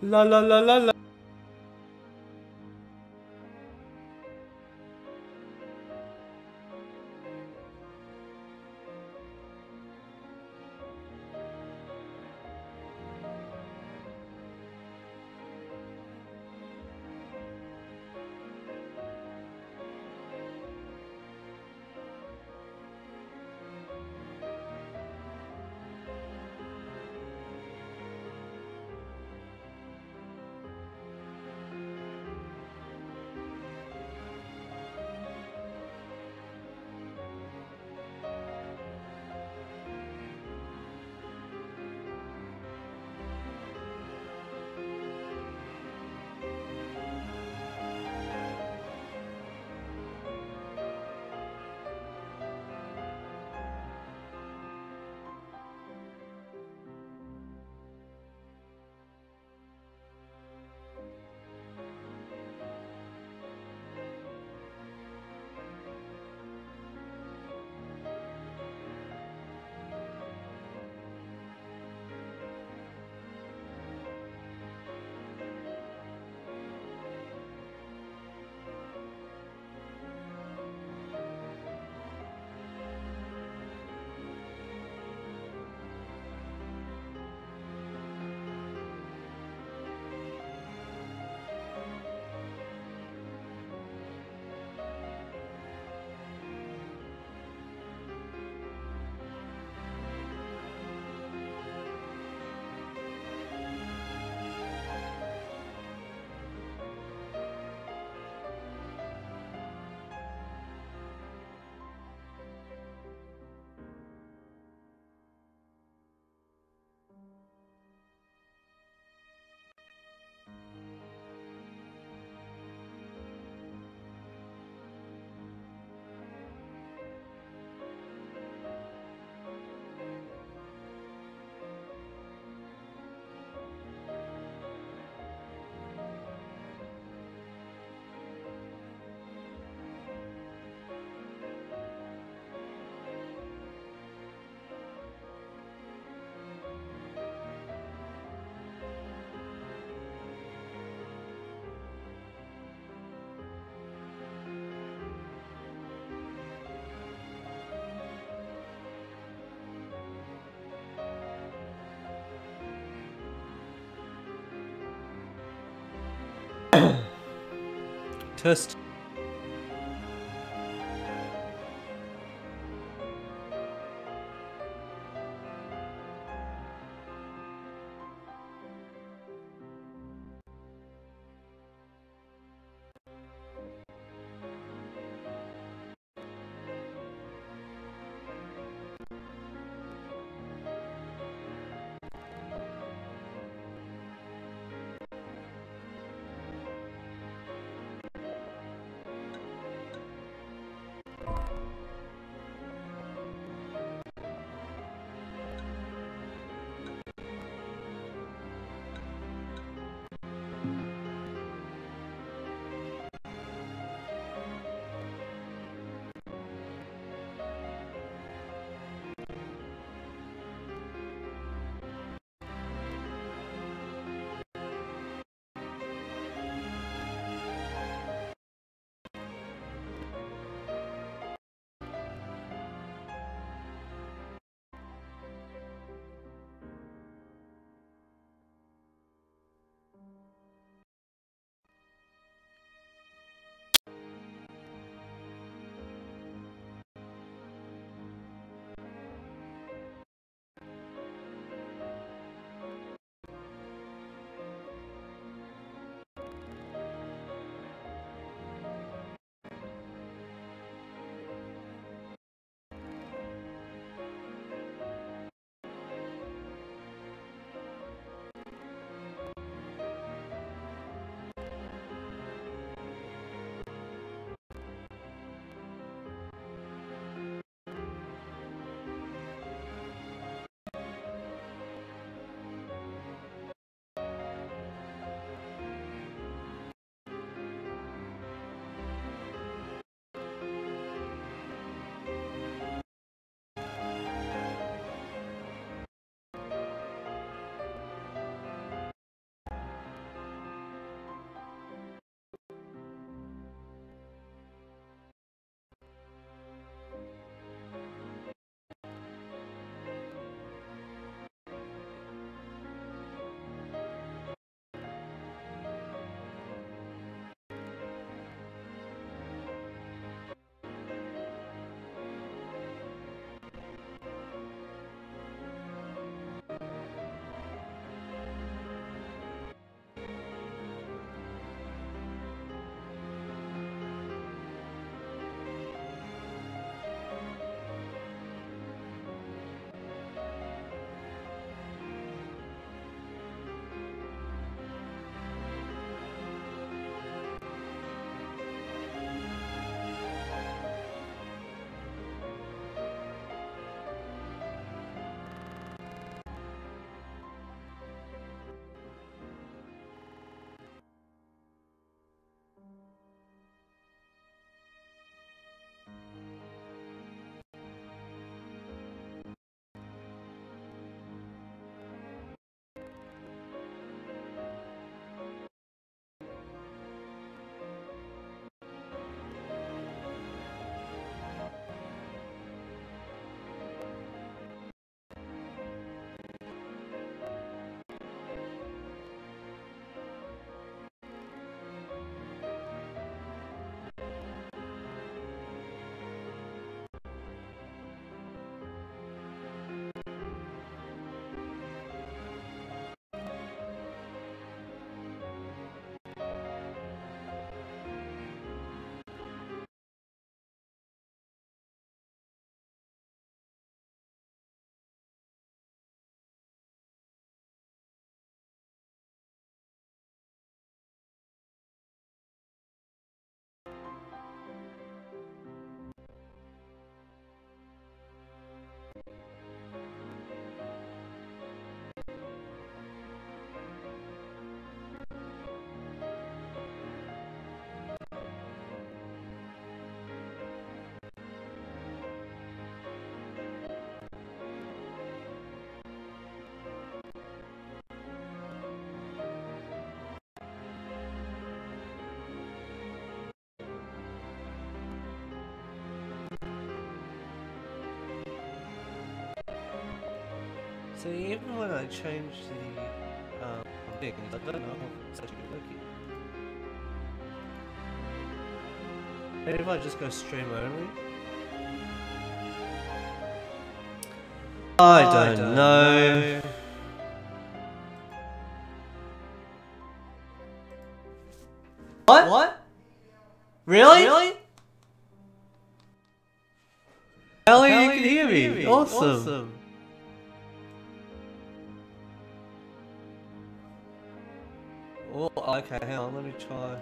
La la la la la. Test. See, even when I change the um, thing, I don't know if it's actually working. Maybe if I just go stream only? I don't, don't know. know. What? What? Really? Really? Ellie, you can hear me. me. Awesome. awesome. Oh, okay, hang on, let me try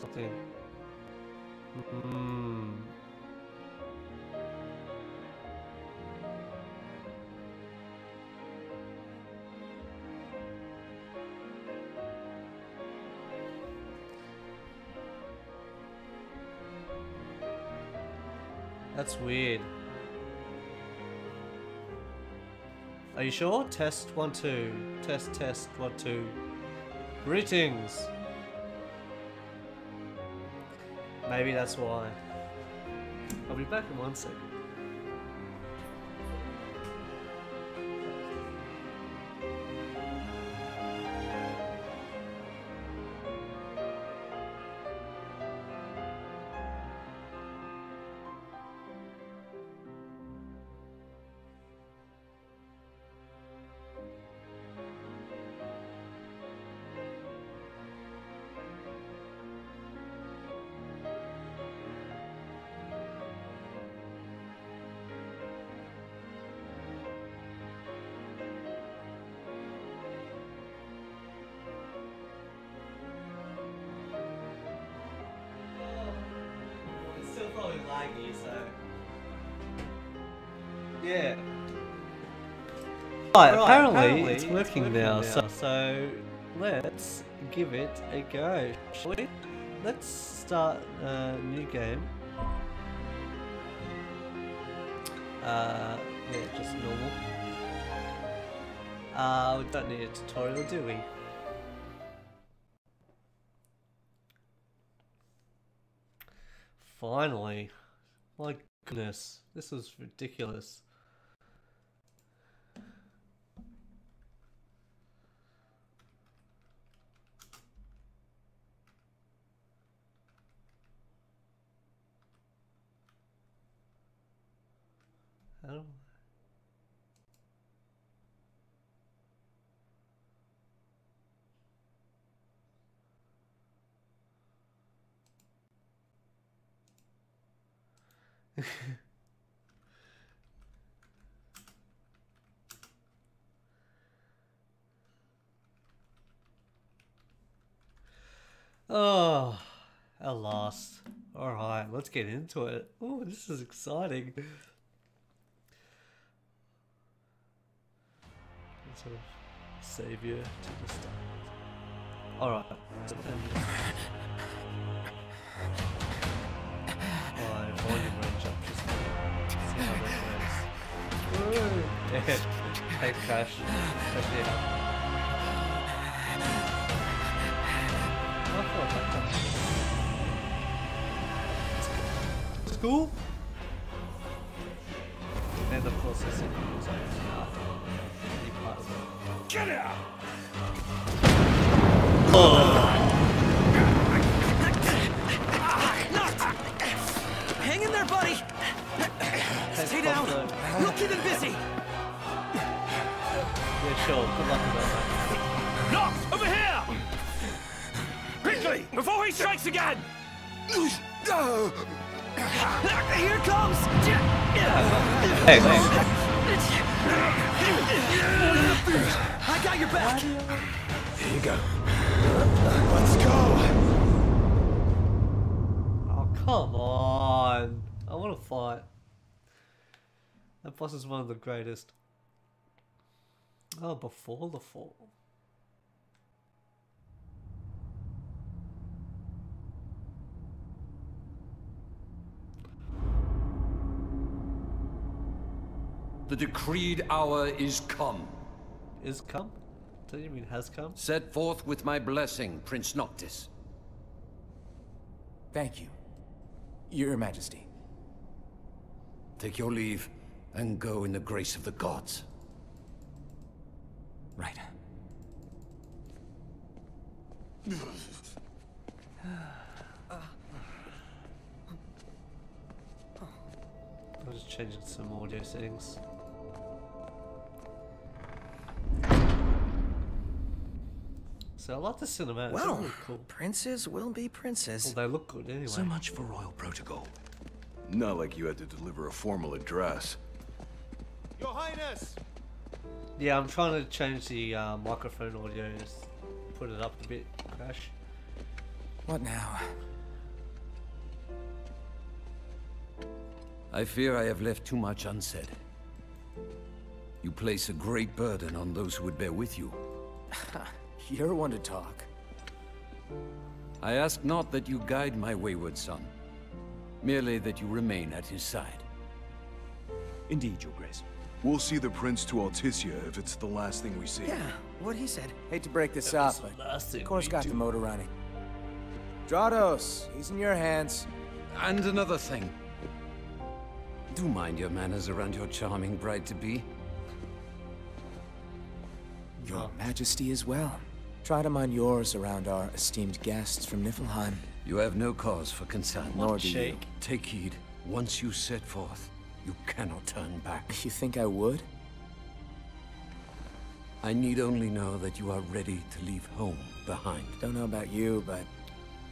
something. Hmm. That's weird. Are you sure? Test one two. Test test one two. Greetings. Maybe that's why. I'll be back in one second. Working, now. So, so let's give it a go, shall we? Let's start a new game. Uh, yeah, just normal. Uh, we don't need a tutorial, do we? Finally. My goodness, this was ridiculous. How oh, at last. Alright, let's get into it. Oh, this is exciting. Sort of savior to the start. Alright, volume Yeah. Hey, crash. Crash it up. It's cool. And of course, it's like, Get out! Oh. there, buddy! Stay down! We'll keep him busy! Yeah, sure. Good luck with that. Noct! Over here! Quickly! Before he strikes again! Here comes! Hey, I got your back! Here you go. Let's go! Oh, come on. I want to fight. That boss is one of the greatest. Oh, before the fall. The decreed hour is come. Is come? Do you mean has come? Set forth with my blessing, Prince Noctis. Thank you, Your Majesty. Take your leave and go in the grace of the gods. Right. I'm just changing some audio settings. So I like the cinematic. It's Well, really cool. princes will be Well, princes. they look good anyway. So much for royal protocol. Not like you had to deliver a formal address. Your Highness! Yeah, I'm trying to change the uh, microphone audio, just put it up a bit, Crash. What now? I fear I have left too much unsaid. You place a great burden on those who would bear with you. You're one to talk. I ask not that you guide my wayward son, merely that you remain at his side. Indeed, Your Grace. We'll see the prince to Altissia if it's the last thing we see. Yeah, what he said. Hate to break this up, but Last thing of course got do. the motor running. Drautos, he's in your hands. And another thing. Do mind your manners around your charming bride-to-be. Your oh. Majesty as well. Try to mind yours around our esteemed guests from Niflheim. You have no cause for concern. Nor do you. Take heed. Once you set forth, you cannot turn back. You think I would? I need only know that you are ready to leave home behind. Don't know about you, but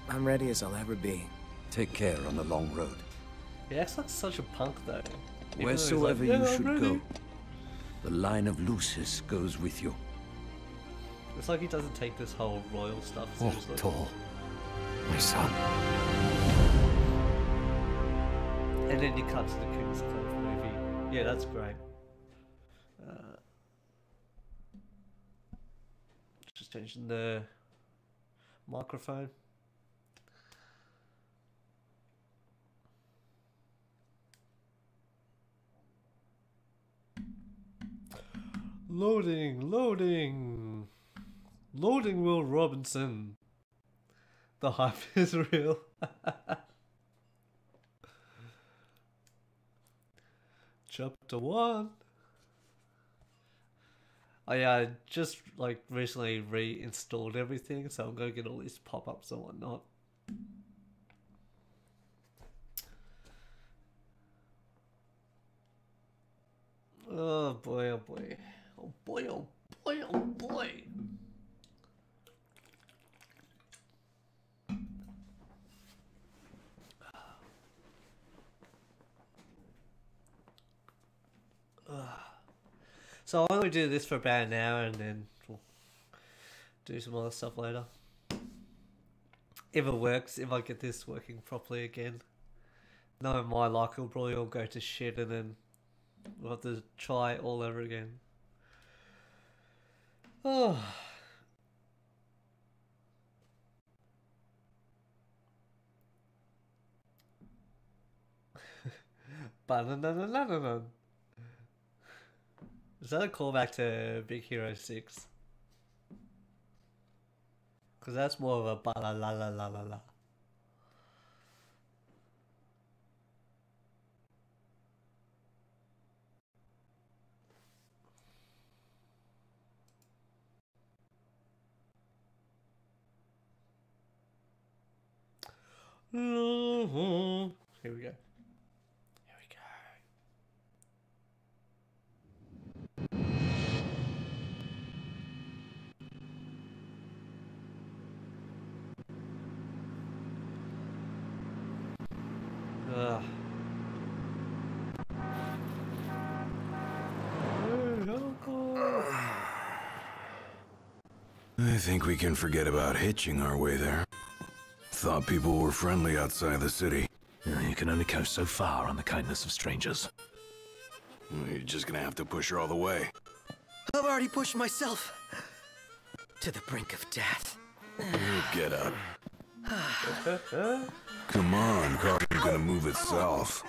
I'm ready as I'll ever be. Take care on the long road. He acts like such a punk though. Even though like, Wheresoever "Yeah, you I'm should ready." go, the line of Lucis goes with you. It's like he doesn't take this whole royal stuff Oh, seriously. tall, my son. And then you cut to the King's Club movie. Yeah, that's great. Uh, just changing the microphone. Loading, loading, loading. Will Robinson. The hype is real. Chapter one. I uh, just like recently reinstalled everything, so I'm gonna get all these pop-ups and whatnot. Oh boy, oh boy. Oh boy, oh boy, oh boy. So I'll only do this for about an hour and then we'll do some other stuff later. If it works, if I get this working properly again. Knowing my luck, it'll probably all go to shit and then we'll have to try all over again. Oh. Ba-na-na-na-na-na-na. Is that a callback to Big Hero 6? Because that's more of a ba la la la la la la. Mhm. Here we go. Ugh. I think we can forget about hitching our way there. Thought people were friendly outside the city. You can only go so far on the kindness of strangers. You're just gonna have to push her all the way. I've already pushed myself to the brink of death. Get up. Come on, car ain't gonna move itself.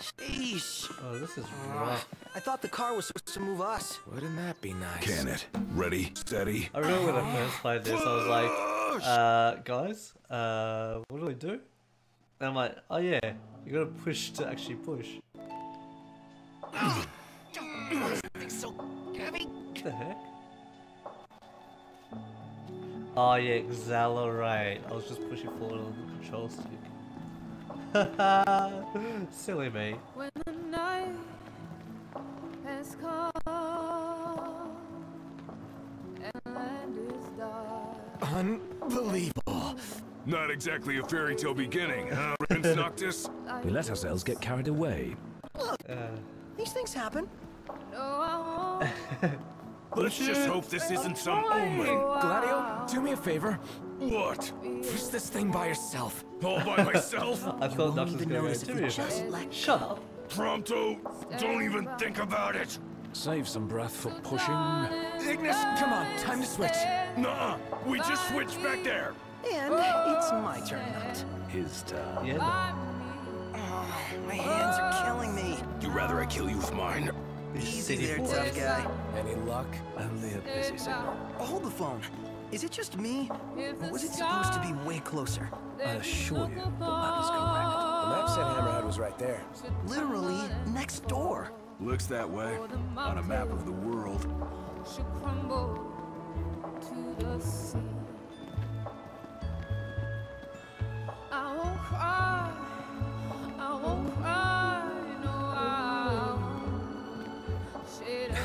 Sheesh. Oh, this is rough. I thought the car was supposed to move us. Wouldn't that be nice? Can it? Ready, steady. I remember when I first played this, I was like, uh, guys, uh, what do we do? And I'm like, oh yeah, you gotta push to actually push. It's so heavy. What the heck? Oh yeah, accelerate. I was just pushing forward on the control stick. Silly me. When the night has come and land is dark. Unbelievable. Not exactly a fairy tale beginning, huh, Prince Noctis? We let ourselves get carried away. Uh, These things happen. No, I won't. Let's just hope this isn't some oh omen. Gladio, do me a favor. What? Push this thing by yourself. All by myself? I thought Knox was even going to go notice if to we just let Shut up. Prompto? Don't even think about it. Save some breath for pushing. Ignis, come on, time to switch. Nuh-uh. We just switched back there. And it's my turn not. His turn. Yeah. Oh, my hands are killing me. You'd rather I kill you with mine? These Easy city there, tough guy. Any luck? Only a busy signal. Hold the phone. Is it just me? Or was it supposed to be way closer? I assure you, the map is correct. The map said Hammerhead was right there. Literally next door. Looks that way. On a map of the world. should crumble to the sea. I won't cry.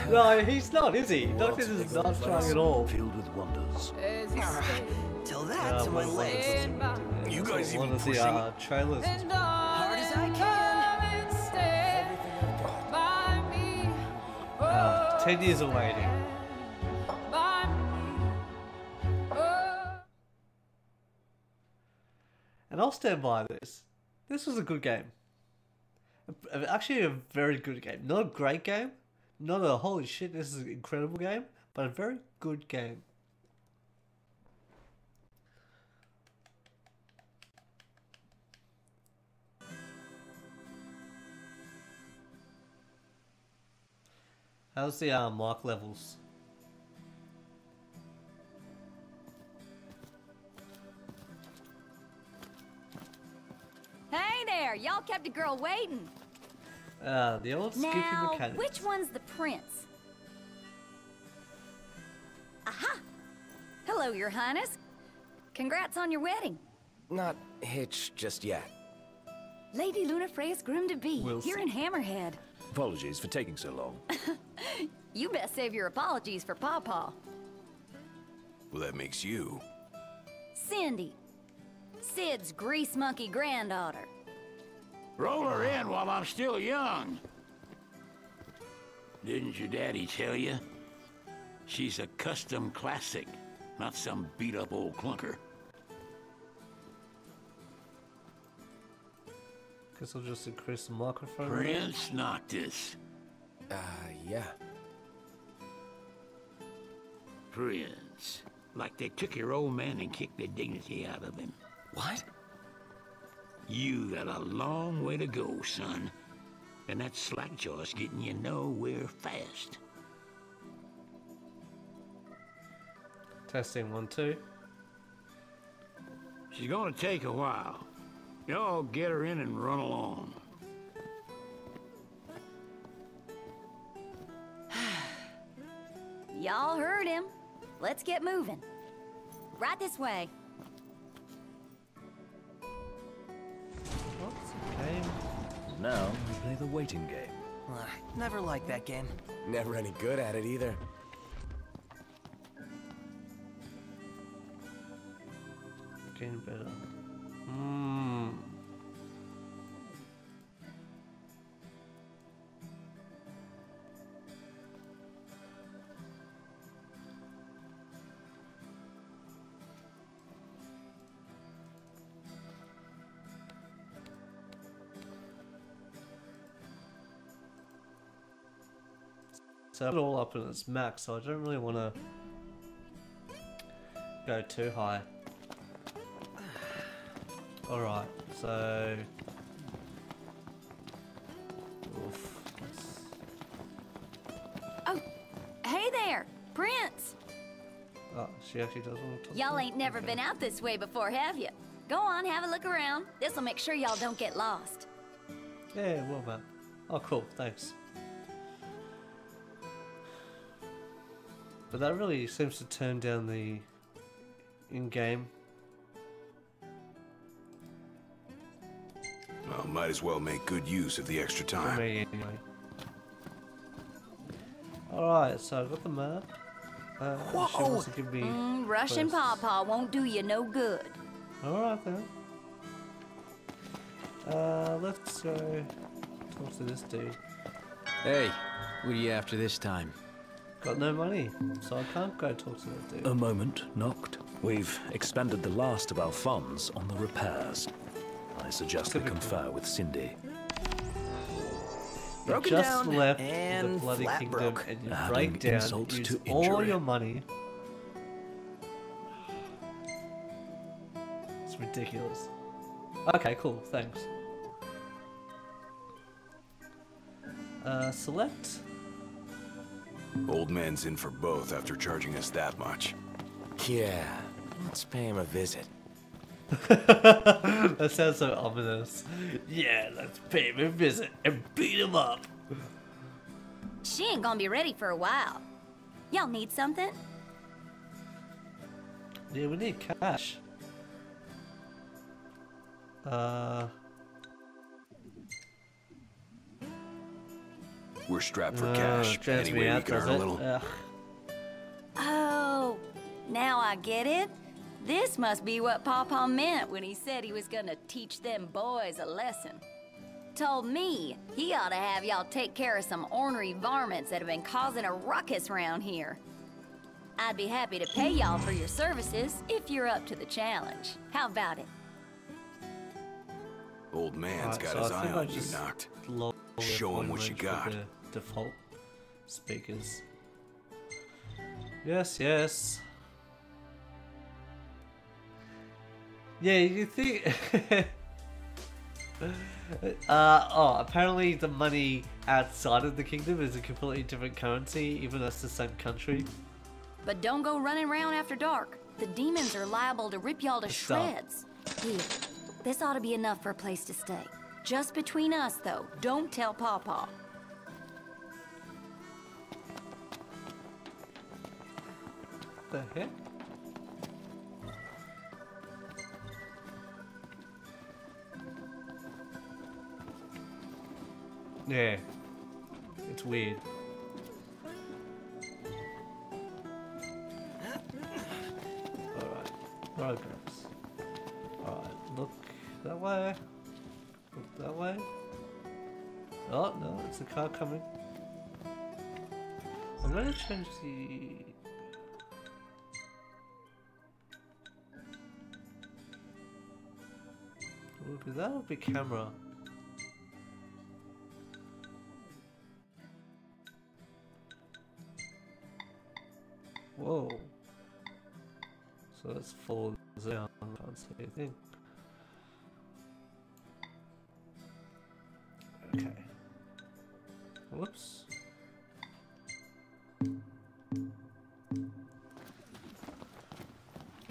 No, he's not, is he? Noctis is not strong at all. Filled with wonders. as he Ah, stayed Tell Yeah, that to my well, legs. You guys one even of the pushing? uh, trailers. And Hard as I darling, can. come and stay by me. Uh, Ten years of waiting. By me. Oh. And I'll stand by this. This was a good game. Actually, a very good game. Not a great game. Not a holy shit, this is an incredible game. But a very good game. How's the uh, mark levels? Hey there, y'all kept a girl waiting. Uh, the old Skippy Now, mechanics. which one's the prince? Aha! Hello, your highness. Congrats on your wedding. Not hitched just yet. Lady Lunafreya's groom to be, We'll here see. in Hammerhead. Apologies for taking so long. You best save your apologies for Pawpaw. Well, that makes you. Cindy. Cid's grease monkey granddaughter. Roll her in while I'm still young. Didn't your daddy tell you? She's a custom classic, not some beat-up old clunker. Guess I'll just increase the microphone. Prince Noctis. Uh, yeah. Prince. Like they took your old man and kicked the dignity out of him. What? You got a long way to go, son. And that slackjaw's getting you nowhere fast. Testing one, two. She's gonna take a while. Y'all get her in and run along. Y'all heard him. Let's get moving. Right this way. Now we play the waiting game. Ugh, never liked that game. Never any good at it either. Getting better. Hmm. So I it all up in its max, so I don't really want to go too high. Alright, so... Oof. Oh, hey there, Prince. Oh, she actually does want to talk. Y'all ain't never Okay. been out this way before, have you? Go on, have a look around. This'll make sure y'all don't get lost. Yeah, well, man. Oh, cool, thanks. But that really seems to turn down the in-game. Well, might as well make good use of the extra For time. me anyway. Alright, so I've got the map. Uh, she wants to give me Mm, Russian quests. Pawpaw won't do you no good. Alright then. Uh, let's go talk to this dude. Hey, what are you after this time? Got no money, so I can't go talk to that dude. A moment, Noct. We've expended the last of our funds on the repairs. I suggest we confer with Cindy. You Broken just down left and the bloody flat kingdom broke. and you Adding break down, insult use to all injury. your money. It's ridiculous. Okay, cool, thanks. Uh, select. Old man's in for both after charging us that much. Yeah, let's pay him a visit. that sounds so ominous. Yeah, let's pay him a visit and beat him up. She ain't gonna be ready for a while. Y'all need something? Yeah, we need cash. Uh, We're strapped for uh, cash. drowns Any way we can does earn a little. Ugh. Oh, now I get it. This must be what Pawpaw meant when he said he was gonna teach them boys a lesson. Told me he ought to have y'all take care of some ornery varmints that have been causing a ruckus round here. I'd be happy to pay y'all for your services if you're up to the challenge. How about it? Old man's Alright, got so his I eye on you, just Noct. lower the Show 'em what you range for got. The default speakers. Yes, yes. Yeah, you think. uh, oh, apparently the money outside of the kingdom is a completely different currency, even though it's the same country. But don't go running around after dark. The demons are liable to rip y'all to shreds. Here, this ought to be enough for a place to stay. Just between us, though. Don't tell Pawpaw. The heck? Yeah. It's weird. Alright. Progress. Alright, look that way. Look that way. Oh, no, it's a car coming. I'm gonna change the Would be that would be camera. Whoa. So that's full down. Can't see a thing. Okay. Whoops.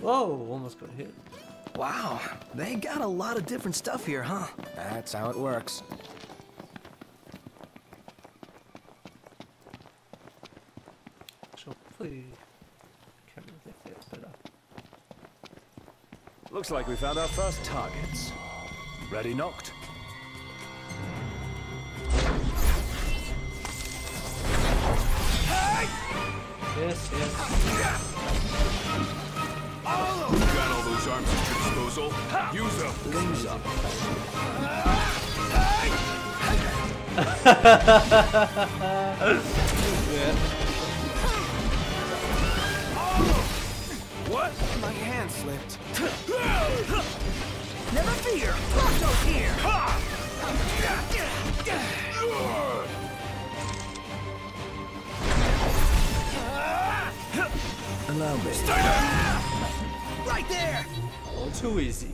Whoa! Almost got hit. Wow, they got a lot of different stuff here, huh? That's how it works. So hopefully, camera thing gets better. Looks like we found our first targets. Ready, Noct? Yes, yes. You got all those arms at your disposal? Use them. Use up. What? My hand slipped. Never fear, Prompto's here! Allow me. Right there! Oh, too easy.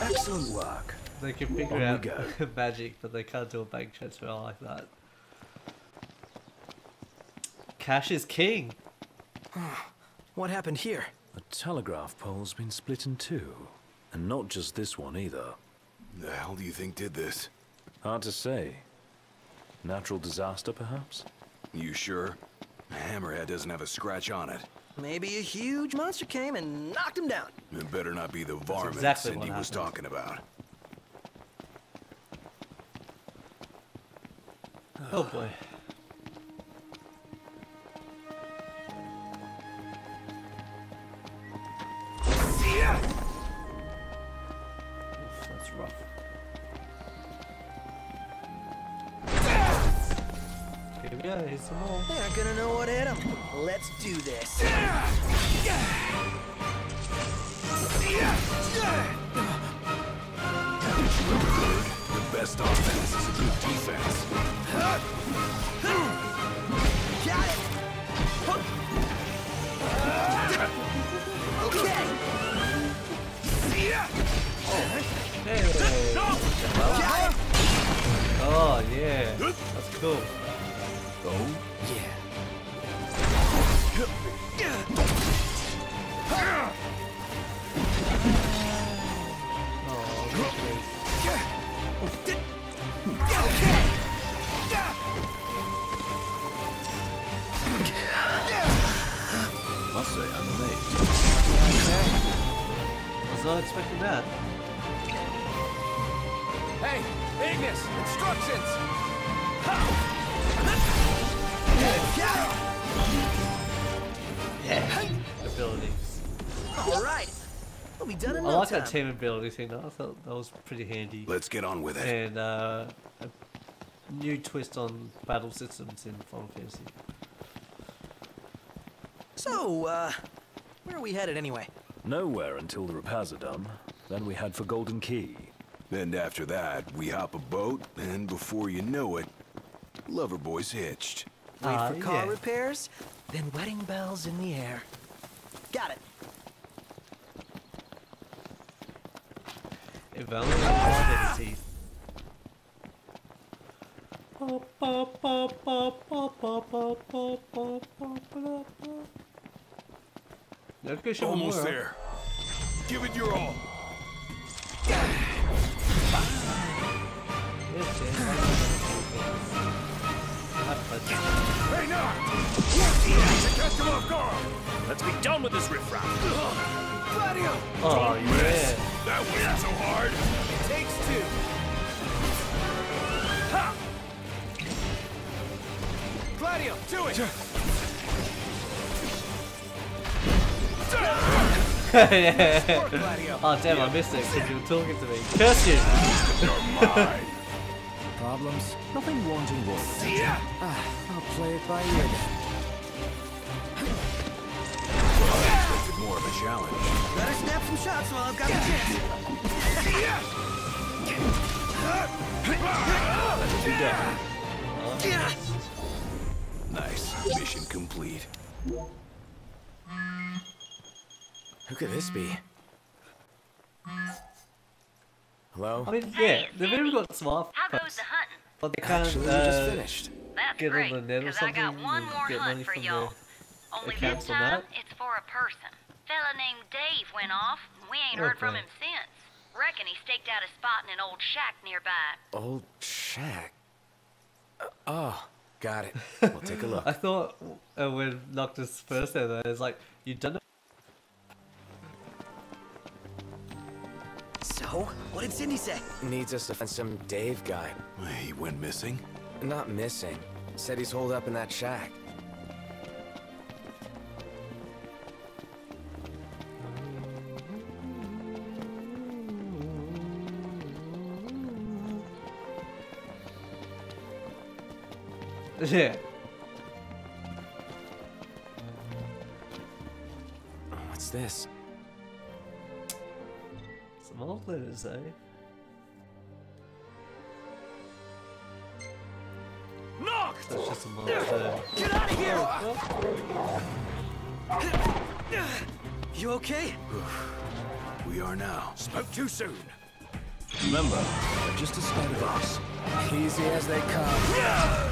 Excellent work. They can figure On we out go. magic, but they can't do a bank transfer like that. Cash is king. What happened here? The telegraph pole's been split in two. And not just this one either. The hell do you think did this? Hard to say. Natural disaster, perhaps? You sure? The hammerhead doesn't have a scratch on it. Maybe a huge monster came and knocked him down. It better not be the varmint exactly Cindy what was talking about. Oh boy. Oof, Here we go, here's some more. They aren't gonna know what hit him. Let's do this. The best offense is a good defense. That team ability thing. though. I thought that was pretty handy. Let's get on with it. And uh, a new twist on battle systems in Final Fantasy. So, uh, where are we headed anyway? Nowhere until the repairs are done. Then we head for Galdin Quay. And after that, we hop a boat, and before you know it, Loverboy's hitched. Wait Ah, for car yeah. repairs, then wedding bells in the air. Got it. If only I had any teeth. Let's go show 'em Almost more. there. Give it your all. Yes, yes. Have fun. Hey, now! Catch him off guard! Let's be done with this riffraff. Gladio! Oh yeah. That wasn't so hard! It Takes two. Ha! Gladio, do it! yeah. Gladio. Oh damn, I missed it because you were talking to me. Curse you! Problems? Nothing wanting more attention. Ah, I'll play it by ear then. More of a challenge. Better snap some shots while I've got the chance. You done. Nice. Mission complete. Who could this be? Hello? I mean, yeah, they've even got smart How goes phones, the hunting? but they can't Actually, we just uh, finished. That's get great, on the net or 'cause I something got one more get hunt money for from y'all. their Only accounts this time, that. it's for a person. Fella named Dave went off, we ain't heard from him since. Reckon he staked out a spot in an old shack nearby. Old shack. Uh, oh, got it. We'll take a look. I thought uh, when Noctis first said that, it's like, you don't know. So, what did Cindy say? Needs us to find some Dave guy. He went missing? Not missing. Said he's holed up in that shack. Yeah. What's this? Some old letters, eh? Knocked! That's just some old uh, Get out of here! You okay? We are now. Spoke too soon. Remember, they're just a scared of us. Easy as they come. Gladio!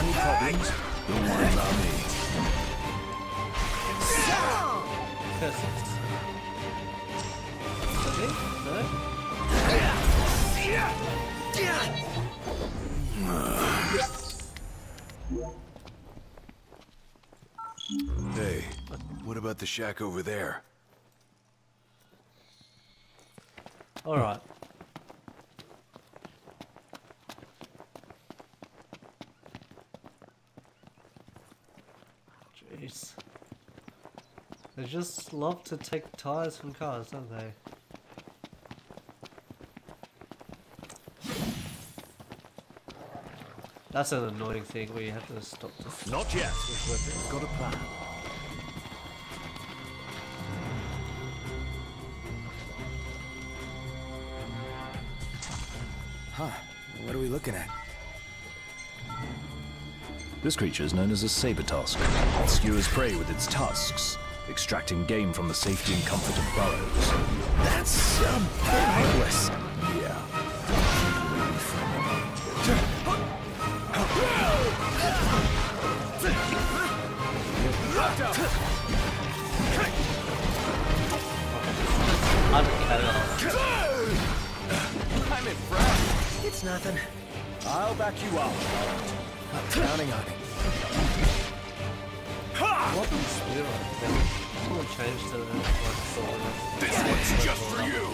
Any problems? Don't worry about me. Perfect. Okay, no? Hey, what about the shack over there? Alright. Jeez. They just love to take tires from cars, don't they? That's an annoying thing where you have to stop to Not yet. We've got a plan. Huh. What are we looking at? This creature is known as a saber tusk. It skewers prey with its tusks, extracting game from the safety and comfort of burrows. That's um, pointless. Yeah. I'm chaos. I'm impressed. It's nothing. I'll back you up. I'm counting on it. What is Spiro? Someone changed to the sword. This one's just for you.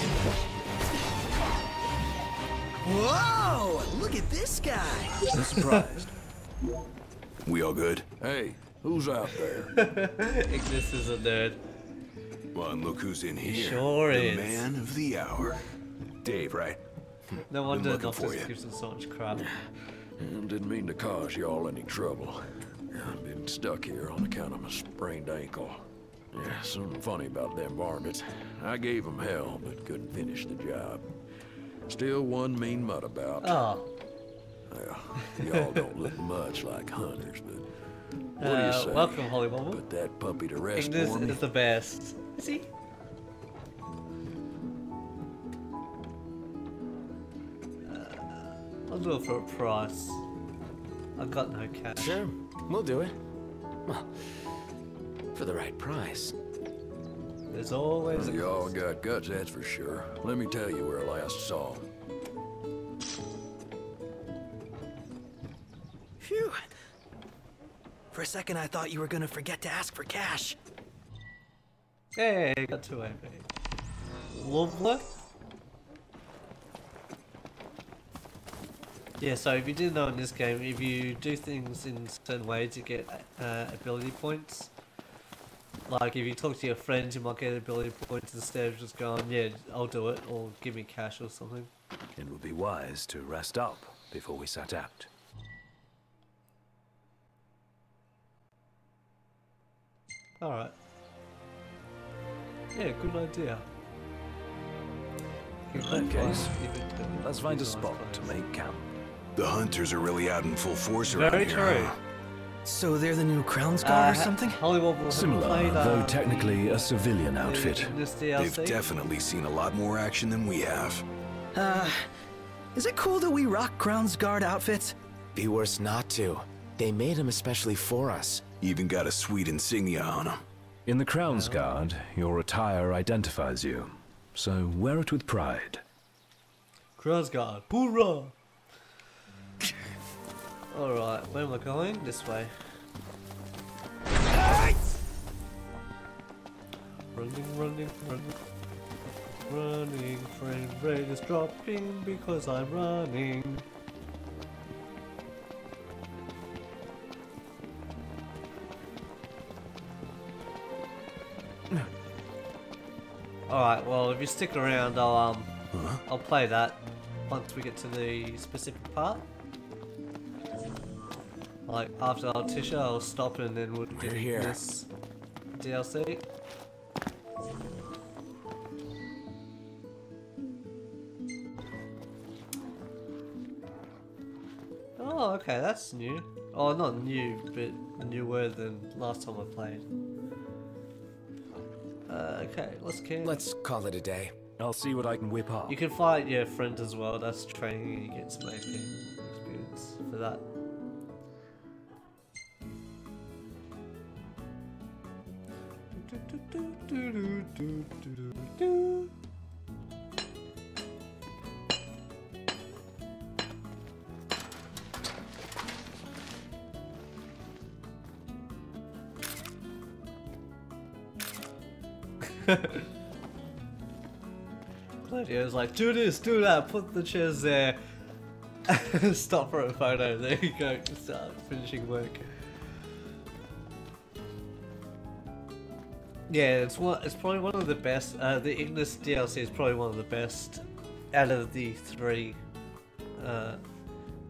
Whoa! Look at this guy! I'm surprised. We all good? Hey, who's out there? Ignis is a nerd. Well, and look who's in here. sure the is. man of the hour. Dave, right? No wonder looking Noctis for you. gives him so much crap. Didn't mean to cause y'all any trouble. I've been stuck here on account of my sprained ankle. Yeah, something funny about them varmints. I gave them hell, but couldn't finish the job. Still one mean mutt about. Oh, Well, y'all don't look much like hunters, but what do you uh, say? welcome, Holly Wobble. Put that puppy to rest Ignis for me. is the best. Is he? I'll do it for a price. I've got no cash. Sure, we'll do it. Well, for the right price. There's always a Y'all got guts, that's for sure. Let me tell you where I last saw 'em. Phew. For a second, I thought you were gonna forget to ask for cash. Hey, got two AP. Lovely. Yeah, so if you didn't know in this game, if you do things in certain ways, you get uh, ability points. Like if you talk to your friends, you might get ability points instead of just going, yeah, I'll do it, or give me cash or something. It would be wise to rest up before we set out. Alright. Yeah, good idea. In that case, let's find a spot to make camp. The hunters are really out in full force around Very here. true. huh? So they're the new Crown's Uh, Guard or something? Hollywobble have Similar, played, though uh, technically a civilian outfit. They've definitely seen a lot more action than we have. Uh, is it cool that we rock Crownsguard outfits? Be worse not to. They made them especially for us. Even got a sweet insignia on them. In the Crownsguard, your attire identifies you, so wear it with pride. Crossguard, hoorah! Alright, where am I going? This way. Running, running, running. Running, frame rate is dropping because I'm running. Alright, well if you stick around I'll um I'll play that once we get to the specific part. Like after Altissia I'll stop and then we'll get here. this DLC. Oh, okay, that's new. Oh, not new, but a newer than last time I played. Uh, okay, let's camp. Let's call it a day. I'll see what I can whip up. You can fight your friend as well. That's training and you get some AP experience like, do this, do that, put the chairs there. Stop for a photo. There you go. Start finishing work. Yeah, it's one. It's probably one of the best. Uh, the Ignis DLC is probably one of the best out of the three uh,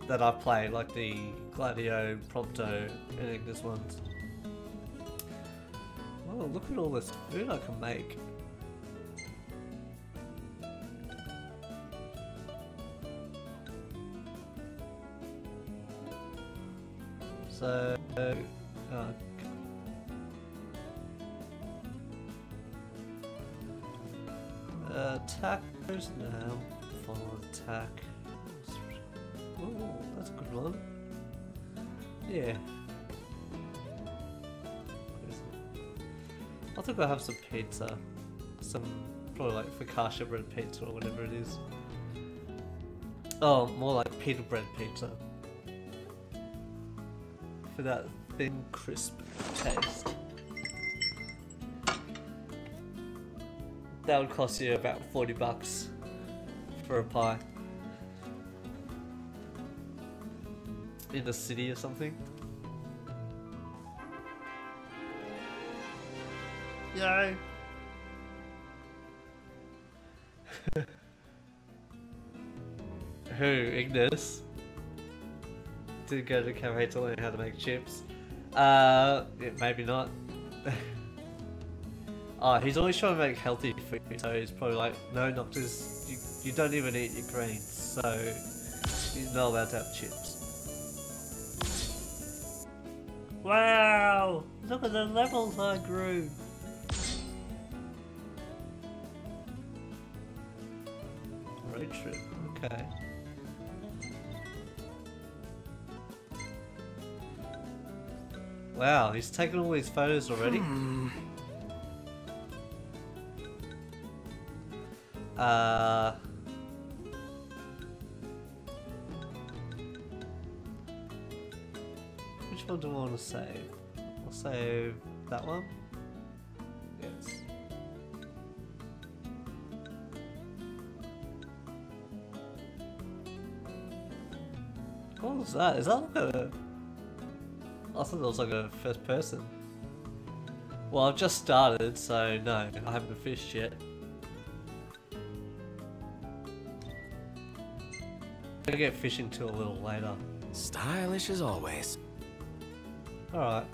that I've played, like the Gladio, Prompto, and Ignis ones. Oh, look at all this food I can make. So, uh, uh, tacos now. Follow attack. Oh, that's a good one. Yeah. I think I'll have some pizza. Some, probably like focaccia bread pizza or whatever it is. Oh, more like pita bread pizza. For that thin, crisp taste. That would cost you about 40 bucks for a pie. In the city or something. Yay! Who? Ignis? Did go to cafe to learn how to make chips. Uh, yeah, maybe not. oh, he's always trying to make healthy food, so he's probably like, no, Noctis, you, you don't even eat your greens, so you're not allowed to have chips. Wow! Look at the levels I grew! Road trip, okay. Wow, he's taken all these photos already? Uh... Which one do I want to save? I'll save that one. Yes. What was that? Is that like a... I thought that was like a first person. Well, I've just started, so no, I haven't fished yet. Gonna get fishing till a little later. Stylish as always. Alright.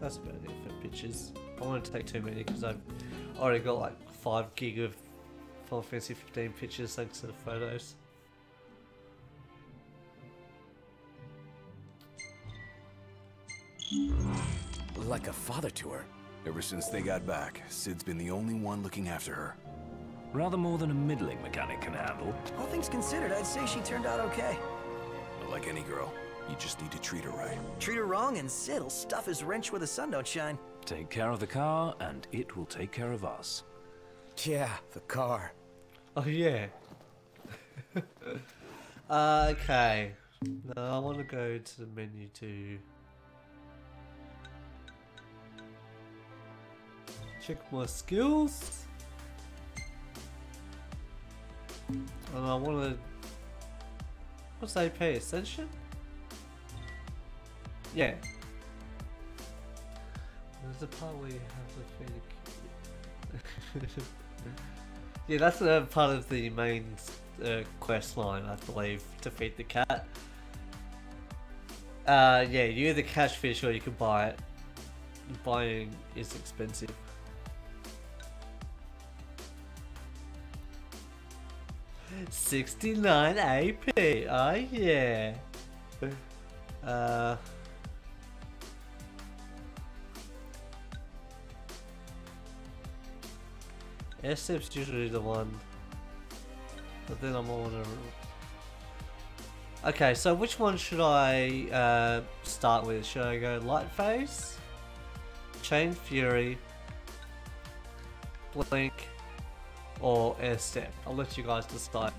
That's about it for pictures. I won't take too many because I've already got like 5 gig of Final Fantasy 15 pictures thanks to the photos. Like a father to her. Ever since they got back, Cid's been the only one looking after her. Rather more than a middling mechanic can handle. All things considered, I'd say she turned out okay. But like any girl, you just need to treat her right. Treat her wrong and Cid'll stuff his wrench where the sun don't shine. Take care of the car, and it will take care of us. Yeah, the car. Oh yeah. uh, okay. Now I want to go to the menu to check my skills. And I want to. What's AP? Ascension? Yeah. There's a part where you have to feed a Yeah, that's uh, part of the main uh, quest line, I believe, to feed the cat. Uh, yeah, you either catch fish or you can buy it. Buying is expensive. Sixty-nine AP. Oh yeah. Uh. Airstep's usually the one. But then I'm on a... Okay, so which one should I uh, start with? Should I go Light Phase? Chain Fury? Blink? Or Airstep? I'll let you guys decide.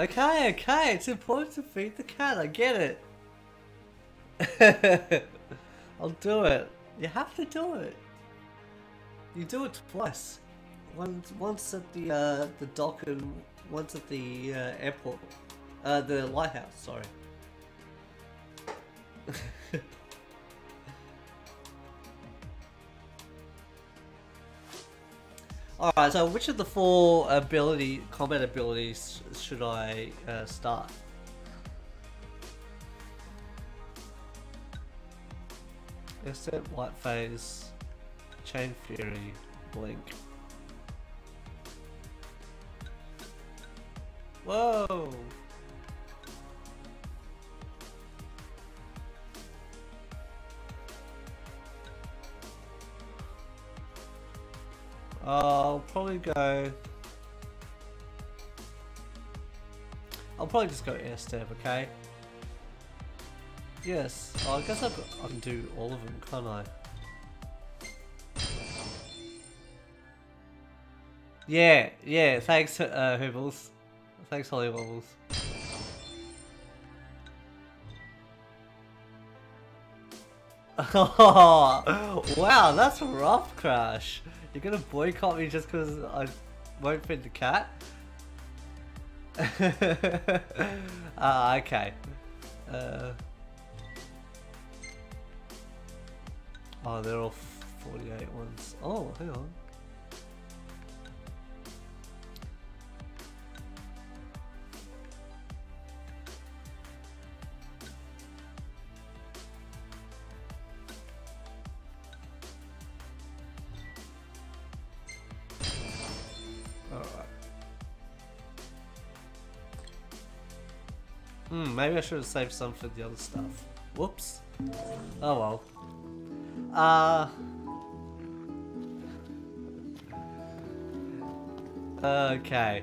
Okay, okay, it's important to feed the cat, I get it. I'll do it. You have to do it. You do it twice. Once, once at the uh, the dock and once at the uh, airport. Uh, the lighthouse, sorry. Alright, so which of the four ability combat abilities should I uh, start? Except White Phase, Chain Fury, Blink. Whoa! I'll probably go. I'll probably just go air step, okay? Yes, oh, I guess I can do all of them, can't I? Yeah, yeah, thanks, uh, Hoobles. Thanks, Holly Wobbles. Oh, wow, that's a rough, Crash. You're gonna boycott me just because I won't feed the cat? Ah, okay. Uh, oh, they're all 48 ones. Oh, hang on. Maybe I should have saved some for the other stuff. Whoops. Oh well. Uh... Okay.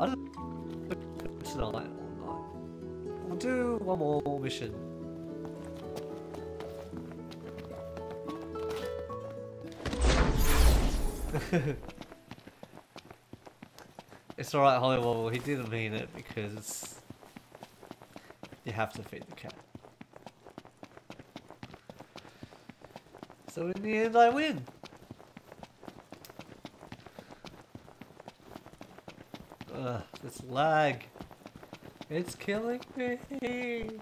I don't night. We'll do one more mission. It's alright, Holly Wobble, he didn't mean it because have to feed the cat. So in the end I win. Ugh, this lag. It's killing me.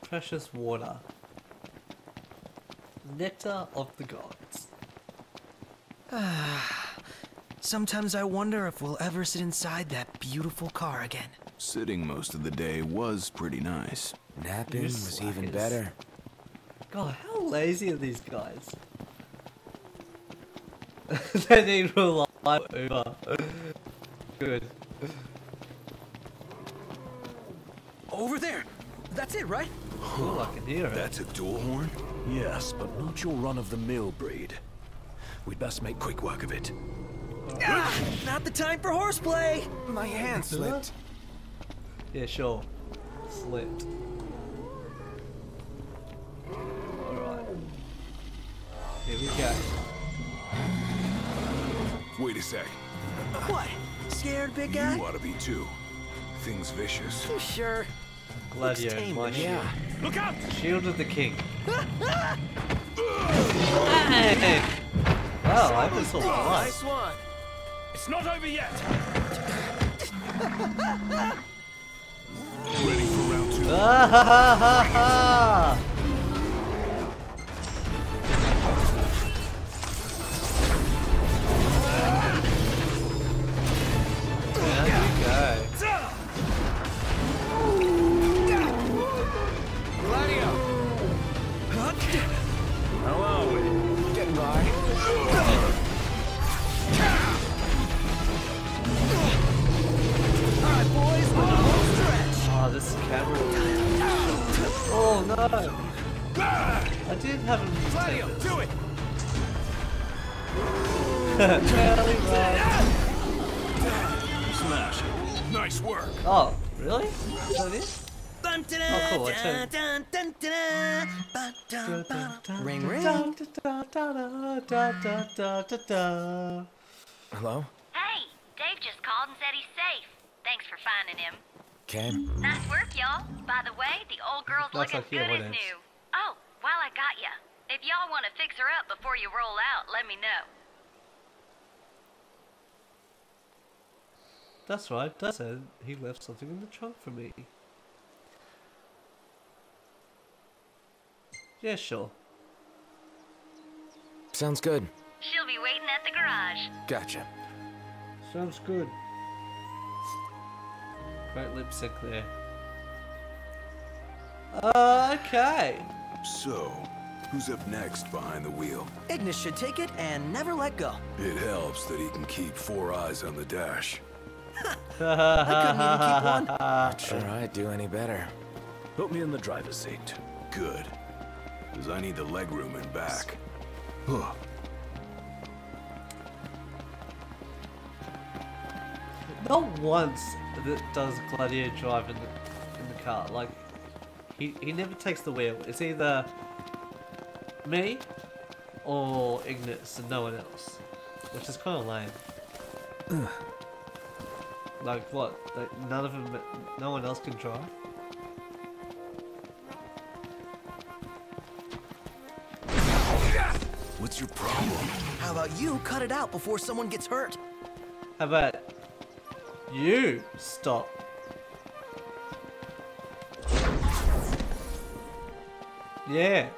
Precious water. Nectar of the gods. Sometimes I wonder if we'll ever sit inside that beautiful car again. Sitting most of the day was pretty nice. Napping You was even better. God, how lazy are these guys? they need reliable Uber. Good. Over there! That's it, right? Ooh, I can hear it. That's a dual horn? Yes, but not your run-of-the-mill breed. We'd best make quick work of it. Ah, not the time for horseplay! My hand slipped. Yeah, sure. Slipped. Alright. Here we go. Wait a sec. What? Scared, big guy? You ought to be too. Thing's vicious. You sure? Looks Gladio, my shield. yeah. Look out! Shield of the king. Hey! Wow, I just saw blood. Nice one. It's not over yet! Ready for round two. Ah, ha, ha, ha, ha. Oh, camera. Oh no! I did have him. Gladio, do it! Charlie Rod. Smash. Nice work. Oh, really? Is that it? Oh, cool. I turned. Ring, ring. Hello? Hey, Dave just called and said he's safe. Thanks for finding him. Okay. Nice work, y'all. By the way, the old girl's That's looking good as new. Oh, while I got ya, if y'all want to fix her up before you roll out, let me know. That's right. That's it. He left something in the trunk for me. Yeah, sure. Sounds good. She'll be waiting at the garage. Gotcha. Sounds good. Great lip sync there. Uh, okay. So, who's up next behind the wheel? Ignis should take it and never let go. It helps that he can keep four eyes on the dash. I couldn't even keep one. Not sure I'd do any better. Put me in the driver's seat. Good. Because I need the legroom and back. Not once that does Gladio drive in the in the car. Like he he never takes the wheel. It's either me or Ignis and no one else, which is kind of lame. like what? Like, none of them, no one else can drive. What's your problem? How about you cut it out before someone gets hurt? How about you stop? Yeah.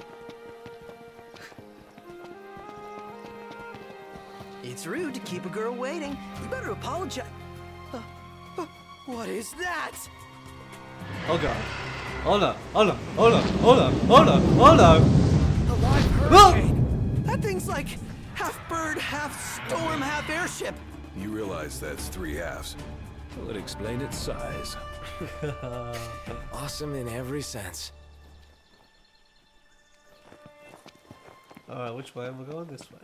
It's rude to keep a girl waiting. You better apologize. Uh, uh, what is that? Oh god. Oh no. Oh no. Oh no. Oh no. Oh no. Oh no. A live hurricane. That thing's like half bird, half storm, half airship. You realize that's three halves. Will it explain its size? Awesome in every sense. Alright, which way am I going? This way.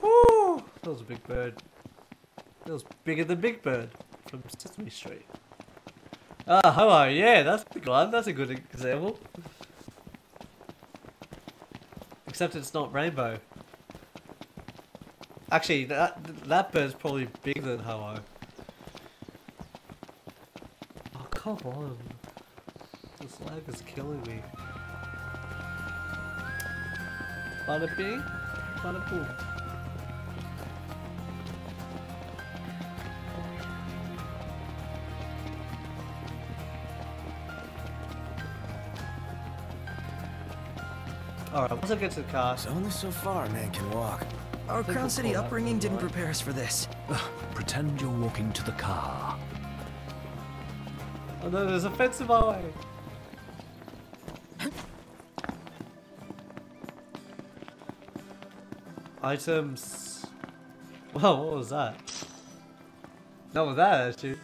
Whew! That was a big bird. That was bigger than Big Bird from Sesame Street. Ah, hello, yeah, that's a good one. That's a good example. Except it's not rainbow. Actually, that that bird's probably bigger than Ho-Oh. Oh, come on. This lag is killing me. Bada bing, bada boom. Alright, once I get to the car, It's only so far a man can walk. Our Crown we'll City upbringing didn't right. prepare us for this. Pretend you're walking to the car. oh no, there's a fence in my way. Items. Wow, what was that? Not with that attitude.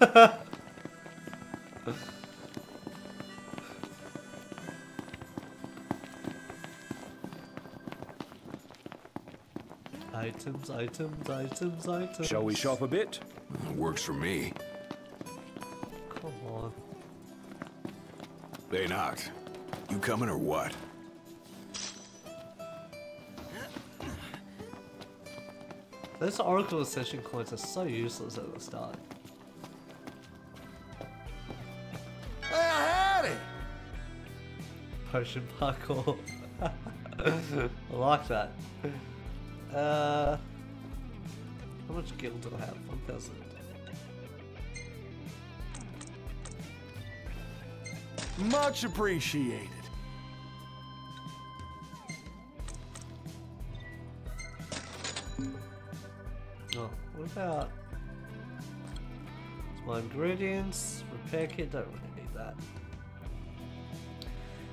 items, items, items, items. Shall we shop a bit? Works for me. Come on. They Noct. You coming or what? Those Oracle Ascension coins are so useless at the start. Hey, I had it! Potion parkour. I like that. Uh, how much gil do I have? 1,000. Much appreciated. Oh, what about my ingredients? Repair kit, don't really need that.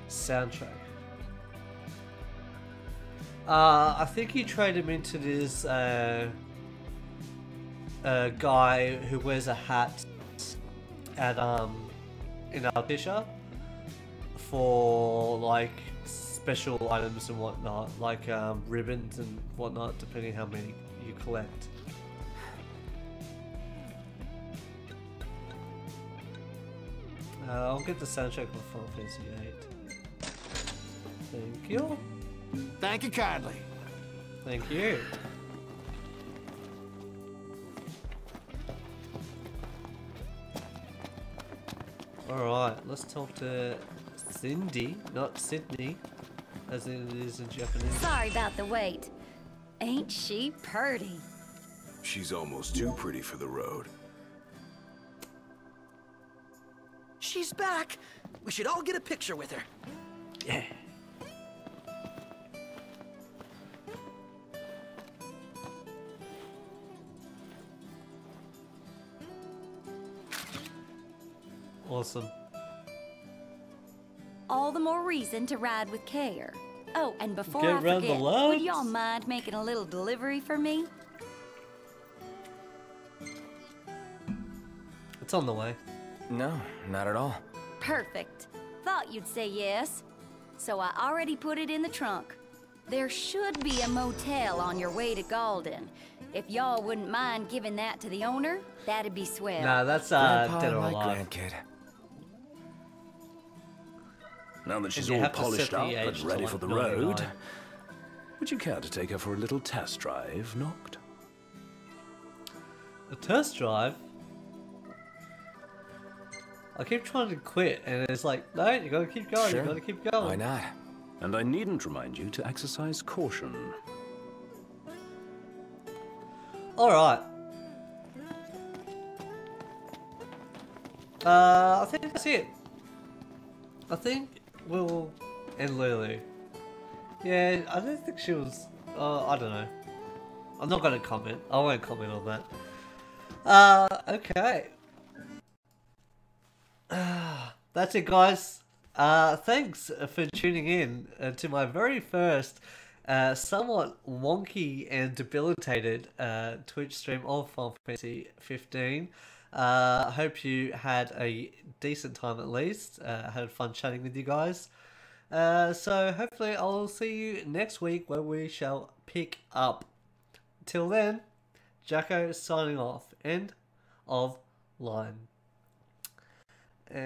Soundtrack. Uh, I think you trade him into this uh, a guy who wears a hat at um in Altissia for like special items and whatnot, like um, ribbons and whatnot, depending how many you collect. Uh, I'll get the soundtrack for Final Fantasy VIII. Thank you. Thank you kindly. Thank you. Alright, let's talk to Cindy, not Sydney, as it is in Japanese. Sorry about the wait. Ain't she purty? She's almost too pretty for the road. She's back. We should all get a picture with her. Yeah. Awesome. All the more reason to ride with care. Oh, and before Get I forget, would y'all mind making a little delivery for me? It's on the way. No, not at all. Perfect. Thought you'd say yes. So I already put it in the trunk. There should be a motel on your way to Galdin. If y'all wouldn't mind giving that to the owner, that'd be swell. Nah, that's uh, Grandpa dead or my alive. grandkid. Now that she's all have to set polished up and ready for the 99. road, would you care to take her for a little test drive, Noct? A test drive? I keep trying to quit, and it's like, no, you gotta keep going, Sure. you gotta keep going. Why not? And I needn't remind you to exercise caution. Alright. Uh, I think that's it. I think we'll end Lulu. Yeah, I don't think she was. Uh, I don't know. I'm not gonna comment. I won't comment on that. Uh, okay. That's it, guys. Uh, thanks for tuning in uh, to my very first, uh, somewhat wonky and debilitated uh, Twitch stream of Final Fantasy 15. Uh, I hope you had a decent time at least. Uh, had fun chatting with you guys. Uh, so hopefully I'll see you next week where we shall pick up. Till then, Jacko signing off. End of line. Uh,